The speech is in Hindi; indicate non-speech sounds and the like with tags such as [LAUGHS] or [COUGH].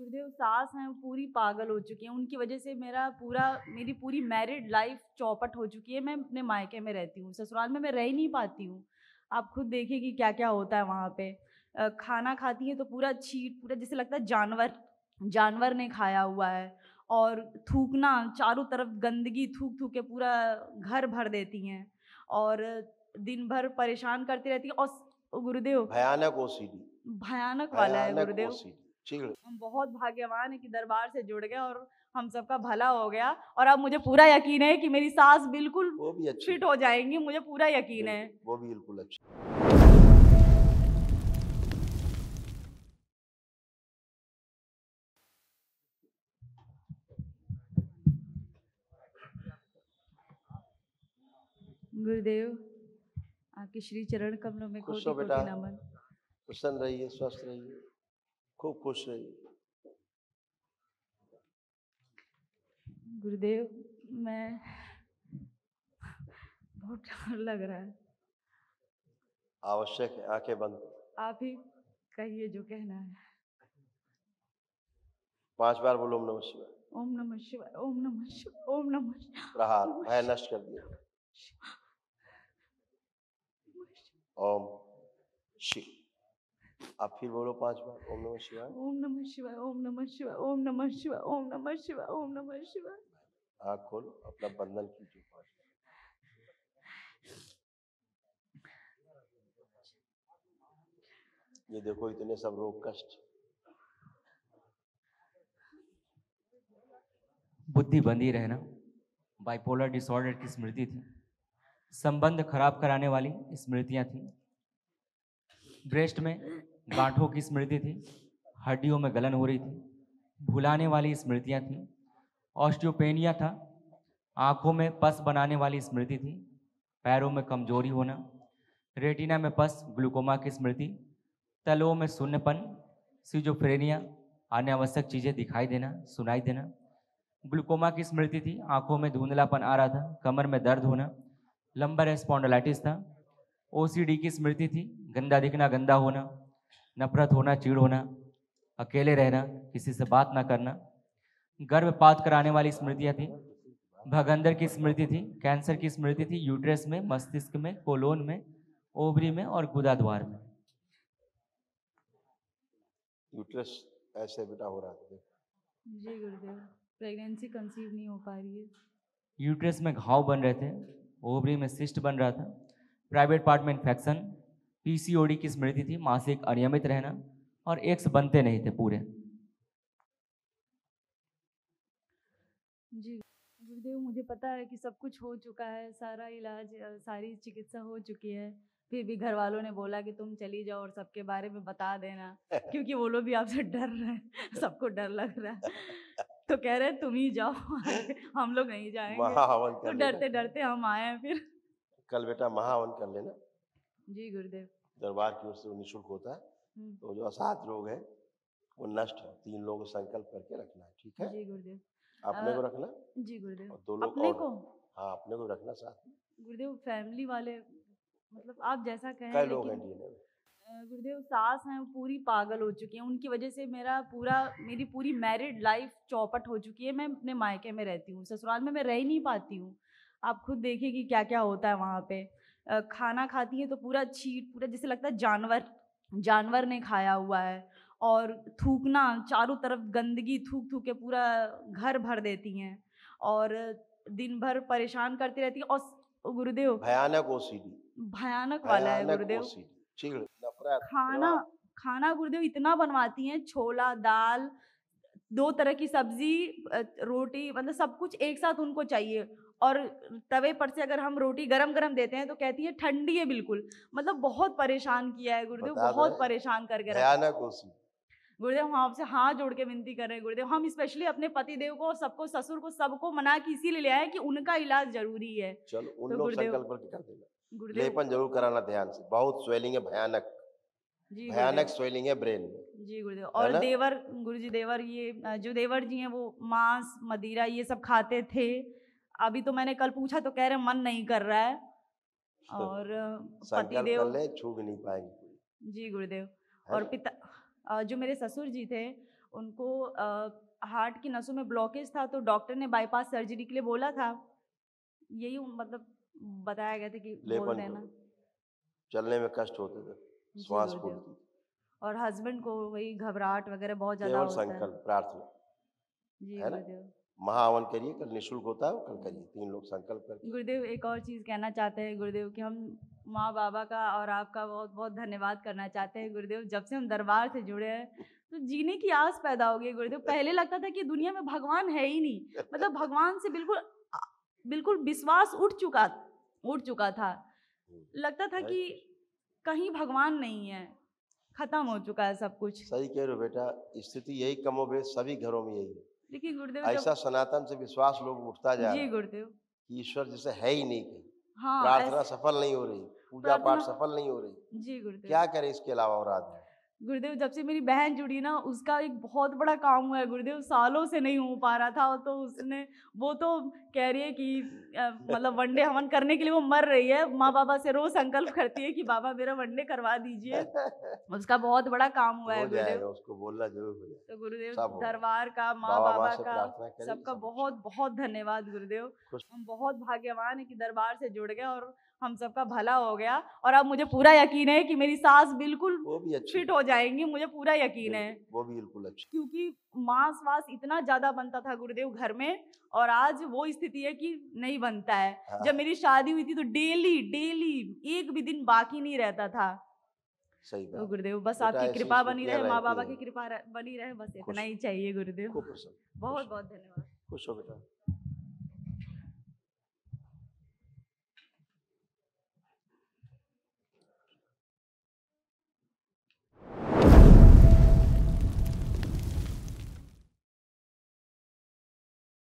गुरुदेव सास हैं वो पूरी पागल हो चुकी हैं। उनकी वजह से मेरा पूरा मेरी पूरी मैरिड लाइफ चौपट हो चुकी है। मैं अपने मायके में रहती हूँ ससुराल में मैं रह ही नहीं पाती हूँ। आप खुद देखिए कि क्या क्या होता है वहाँ पे। खाना खाती हैं तो पूरा छीट पूरा जैसे लगता है जानवर जानवर ने खाया हुआ है। और थूकना चारों तरफ़ गंदगी थूक थूक के पूरा घर भर देती हैं। और दिन भर परेशान करती रहती हैं। और गुरुदेव भयानक ओसीडी भयानक वाला है गुरुदेव। हम बहुत भाग्यवान है कि दरबार से जुड़ गए और हम सबका भला हो गया। और अब मुझे पूरा यकीन है कि मेरी सास बिल्कुल वो भी अच्छी फिट हो। जाएँगी मुझे पूरा यकीन है। वो भी बिल्कुल अच्छी गुरुदेव आपके श्री चरण कमलों में कोटि कोटि बेटा। नमन। प्रसन्न रहिए स्वस्थ रहिए। खूब खुश रहिए गुरुदेव मैं बहुत डर लग रहा है। आवश्यक है आँखें बंद। आप ही कहिए जो कहना है। पाँच बार बोलो ओम नमः शिवाय। ओम नमः शिवाय ओम नमः शिवाय ओम नमः शिवाय। प्रहार भय नष्ट कर दिया। ओम शिव आप फिर बोलो पाँच बार ओम नमः शिवाय। ओम नमः शिवाय ओम नमः शिवाय ओम नमः शिवाय ओम नमः शिवाय ओम नमः शिवाय। आँख खोलो अपना बंधन कीजिए पाँच ये देखो इतने सब रोग कष्ट। बुद्धि बंधी रहना। बाइपोलर डिसऑर्डर की स्मृति थी। संबंध खराब कराने वाली स्मृतियाँ थी। ब्रेस्ट में गांठों की स्मृति थी, हड्डियों में गलन हो रही थी, भुलाने वाली स्मृतियाँ थी। ऑस्टियोपेनिया था, आँखों में पस बनाने वाली स्मृति थी, पैरों में कमज़ोरी होना, रेटिना में पस ग्लूकोमा की स्मृति, तलों में शून्यपन सिजोफ्रेनिया, अनावश्यक चीज़ें दिखाई देना, सुनाई देना। ग्लूकोमा की स्मृति थी, आँखों में धुंधलापन आ रहा था, कमर में दर्द होना लंबर स्पॉन्डलाइटिस था, ओसीडी की स्मृति थी, गंदा दिखना, गंदा होना नफरत होना चीड़ होना अकेले रहना किसी से बात ना करना। गर्भपात कराने वाली स्मृतियाँ थी। भगंदर की स्मृति थी कैंसर की स्मृति थी यूट्रस में मस्तिष्क में कोलोन में ओवरी में और गुदा द्वार में। यूट्रस ऐसे बेटा हो रहा था। जी गुरुदेव प्रेगनेंसी कंसीव नहीं हो पा रही है। यूट्रस में घाव बन रहे थे ओवरी में सिस्ट बन रहा था। प्राइवेट पार्ट में इन्फेक्शन पीसीओडी की स्मृति थी? मासिक अनियमित रहना। और एक्स बनते नहीं थे पूरे। जी। गुरुदेव मुझे पता है कि सब कुछ हो चुका है सारा इलाज सारी चिकित्सा हो चुकी है। फिर भी घर वालों ने बोला कि तुम चली जाओ और सबके बारे में बता देना क्योंकि वो लोग भी आपसे डर रहे हैं। [LAUGHS] सबको डर लग रहा है। [LAUGHS] तो कह रहे तुम ही जाओ हम लोग नहीं जाएँगे। तो डरते डरते हम आए हैं फिर। कल बेटा महावन कर लेना। जी गुरुदेव। दरबार की ओर से निःशुल्क होता है। हम्म, तो जो असाध रोग है वो नष्ट है। तीन लोग संकल्प करके रखना है ठीक है? जी गुरुदेव। अपने को रखना जी गुरुदेव। और दो लोग अपने को? हाँ अपने को रखना साथ में। गुरुदेव फैमिली वाले मतलब आप जैसा कहें कई लोग हैं डीएनए गुरुदेव सास हैं वो पूरी पागल हो चुकी हैं। उनकी वजह से मेरा पूरा मेरी पूरी मैरिड लाइफ चौपट हो चुकी है। मैं अपने मायके में रहती हूँ। ससुराल में मैं रह ही नहीं पाती हूँ। आप खुद देखिए कि क्या क्या होता है वहाँ पे। खाना खाती हैं तो पूरा छीट पूरा जैसे लगता है जानवर जानवर ने खाया हुआ है और थूकना चारों तरफ़ गंदगी थूक थूक के पूरा घर भर देती हैं और दिन भर परेशान करती रहती है और गुरुदेव भयानक ओसीडी। भयानक वाला है गुरुदेव। खाना खाना गुरुदेव इतना बनवाती हैं छोला दाल दो तरह की सब्ज़ी रोटी मतलब सब कुछ एक साथ उनको चाहिए और तवे पर से अगर हम रोटी गरम गरम देते हैं तो कहती है ठंडी है बिल्कुल। मतलब बहुत परेशान किया है गुरुदेव बहुत परेशान करके भयानक गुरुदेव हम आपसे हाथ जोड़ के विनती कर रहे हैं गुरुदेव हम स्पेशली अपने पति देव को और सबको ससुर को सबको मना के इसीलिए ले आए कि उनका इलाज ज़रूरी है। चलो उन तो लोग संकल्प कर देना। लेपन ज़रूर कराना ध्यान से। बहुत स्वेलिंग है भयानक। जी भयानक स्वेलिंग है ब्रेन में। जी गुरुदेव। और? देवर गुरुजी देवर ये जो देवर जी हैं वो मांस मदिरा ये सब खाते थे। अभी तो मैंने कल पूछा तो कह रहे मन नहीं कर रहा है। [LAUGHS] और अ, पति देव छू भी नहीं पाएँगे जी गुरुदेव। और पिता जो मेरे ससुर जी थे उनको हार्ट की नसों में ब्लॉकेज था तो डॉक्टर ने बाईपास सर्जरी के लिए बोला था। यही मतलब बताया गया था कि बोल देना। चलने में कष्ट होते थे। श्वास फूलती और हस्बैंड को वही घबराहट वगैरह बहुत ज़्यादा होता है। संकल्प प्रार्थना। जी गुरुदेव। महावन करिए कल निशुल्क होता है कल करिए। तीन लोग संकल्प करके। गुरुदेव एक और चीज़ कहना चाहते हैं गुरुदेव कि हम माँ बाबा का और आपका बहुत बहुत धन्यवाद करना चाहते हैं गुरुदेव जब से हम दरबार से जुड़े हैं तो जीने की आस पैदा हो गई गुरुदेव। पहले लगता था कि दुनिया में भगवान है ही नहीं मतलब भगवान से बिल्कुल बिल्कुल विश्वास उठ चुका उठ चुका था। लगता था कि कहीं भगवान नहीं है खत्म हो चुका है सब कुछ। सही कह रहे हो बेटा स्थिति यही कमोबेश सभी घरों में यही है। देखिए गुरुदेव ऐसा सनातन से विश्वास लोग उठता जा जी गुरुदेव। कि ईश्वर जैसे है ही नहीं कहीं। हाँ प्रार्थना सफल नहीं हो रही पूजा पाठ सफल नहीं हो रही। जी गुरुदेव। क्या करें इसके अलावा और आदमी? गुरुदेव जब से मेरी बहन जुड़ी ना उसका एक बहुत बड़ा काम हुआ है गुरुदेव सालों से नहीं हो पा रहा था तो उसने वो तो कह रही है कि मतलब वनडे हवन करने के लिए वो मर रही है। माँ बाबा से रोज संकल्प करती है कि बाबा मेरा वनडे करवा दीजिए। [LAUGHS] उसका बहुत बड़ा काम हुआ है गुरुदेव। उसको बोलना ज़रूर हो तो गुरुदेव दरबार का माँ बाबा का सबका बहुत बहुत धन्यवाद गुरुदेव। हम बहुत भाग्यवान है कि दरबार से जुड़ गए और हम सबका भला हो गया और अब मुझे पूरा यकीन है कि मेरी सास बिल्कुल वो भी अच्छी फिट हो। जाएँगी मुझे पूरा यकीन है। वो भी बिल्कुल अच्छी। क्योंकि मांस वास इतना ज़्यादा बनता था गुरुदेव घर में और आज वो स्थिति है कि नहीं बनता है। हाँ। जब मेरी शादी हुई थी तो डेली डेली एक भी दिन बाकी नहीं रहता था। सही बात। तो गुरुदेव बस आपकी कृपा बनी रहे माँ बाबा की कृपा बनी रहे बस इतना ही चाहिए गुरुदेव। बहुत बहुत धन्यवाद। खुश हो बेटा।